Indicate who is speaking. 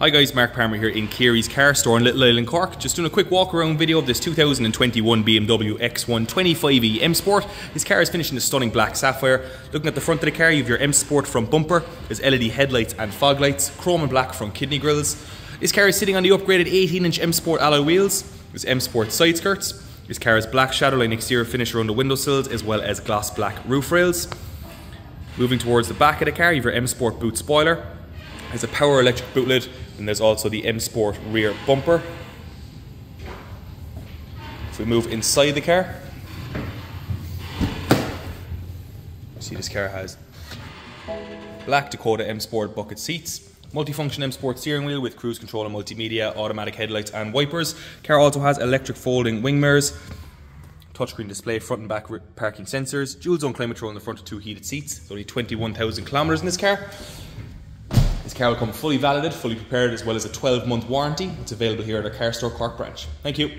Speaker 1: Hi guys, Mark Palmer here in Keary's car store in Little Island, Cork. Just doing a quick walk around video of this 2021 BMW X1 25e M Sport. This car is finished in a stunning black sapphire. Looking at the front of the car, you have your M Sport front bumper. There's LED headlights and fog lights, chrome and black front kidney grills. This car is sitting on the upgraded 18 inch M Sport alloy wheels. There's M Sport side skirts. This car has black shadowline exterior finish around the windowsills as well as gloss black roof rails. Moving towards the back of the car, you have your M Sport boot spoiler. There's a power electric boot lid, and there's also the M Sport rear bumper. If we move inside the car, see this car has black Dakota M Sport bucket seats, multifunction M Sport steering wheel with cruise control and multimedia, automatic headlights and wipers. Car also has electric folding wing mirrors, touchscreen display, front and back parking sensors, dual zone climate control in the front of two heated seats. It's only 21,000 kilometers in this car. This car will come fully validated, fully prepared, as well as a 12 month warranty. It's available here at our Car Store Cork branch. Thank you.